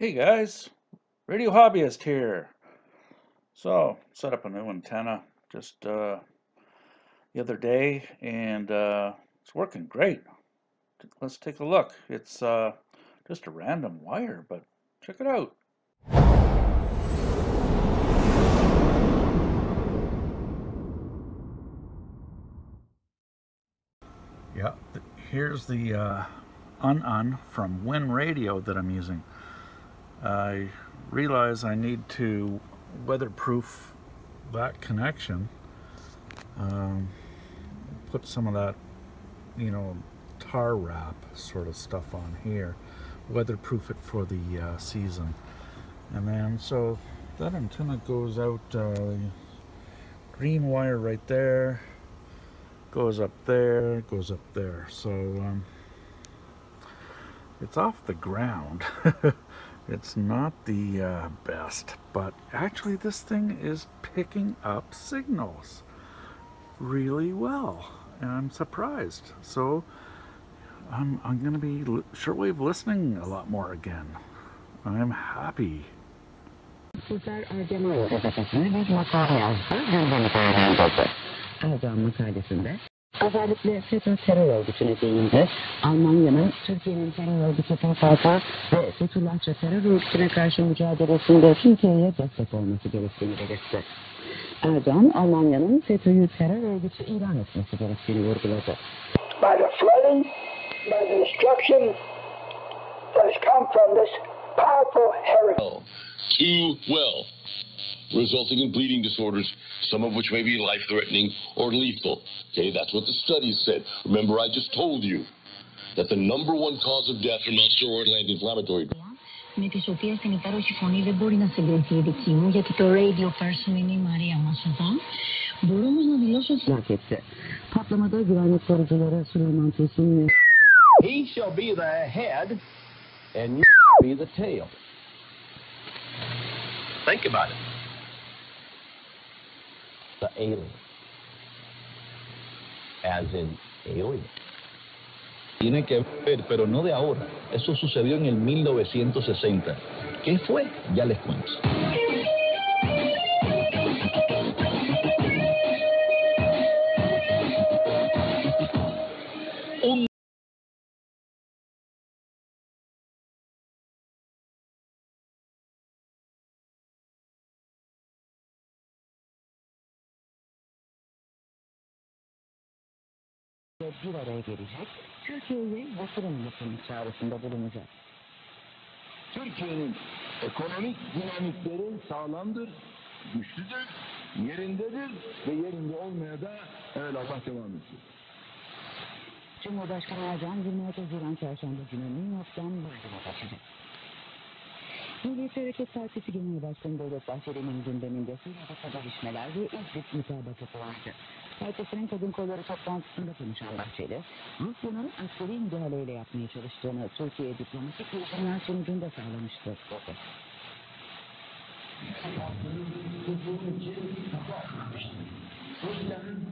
Hey guys, Radio Hobbyist here. So, set up a new antenna just uh, the other day and uh, it's working great. Let's take a look. It's uh, just a random wire, but check it out. Yeah, here's the uh, un-un from WinRadio that I'm using. I realize I need to weatherproof that connection. Um, put some of that, you know, tar wrap sort of stuff on here. Weatherproof it for the uh, season. And then, so that antenna goes out, uh, green wire right there, goes up there, goes up there. So, um, it's off the ground. It's not the uh, best, but actually this thing is picking up signals really well. And I'm surprised. So I'm, I'm going to be shortwave listening a lot more again. I'm happy. Özellikle FETÖ terör örgütüne değindi. Almanya'nın Türkiye'nin terör örgütü PKK ve Fethullahçı terör örgütüne karşı mücadelesinde Türkiye'ye destek olması gerektiğini belirtti. Erdoğan, Almanya'nın FETÖ'yü terör örgütü ilan etmesi gerektiğini vurguladı. By the flooding, by the destruction that has come from this powerful heritage. Too well. resulting in bleeding disorders, some of which may be life-threatening or lethal. Okay, that's what the studies said. Remember, I just told you that the number one cause of death from non-steroidal anti-inflammatory με τις οποίες την υπέροχη φωνή δεν μπορεί να συγκριθεί η δική μου, γιατί το radio person είναι η Μαρία μας εδώ. Μπορώ όμως να δηλώσω ότι patlamada güvenlik korucuları Süleyman Tilsin He shall be the head and you be the tail. Think about it. the alien. As in alien. Tiene que ver, pero no de ahora. Eso sucedió en el 1960. ¿Qué fue? Ya les cuento. Bir araya gelecek, Türkiye'ye yatırım yapımı çağrısında bulunacak. Türkiye'nin ekonomik dinamikleri sağlamdır, güçlüdür, yerindedir ve yerinde olmaya da Allah devam etsin. Cumhurbaşkanı Erdoğan 26 Haziran Çarşamba günü New York'tan. Milliyetçi Hareket Partisi Genel Başkanı Devlet Bahçeli'nin gündeminde Suriye'de gelişmeler ve İdlib mutabakatı vardı. Partisinin kadın kolları toplantısında konuşan Bahçeli, Rusya'nın askeri müdahaleyle yapmaya çalıştığını Türkiye diplomatik girişimler sonucunda sağlamıştır. Dedi. Rusya'nın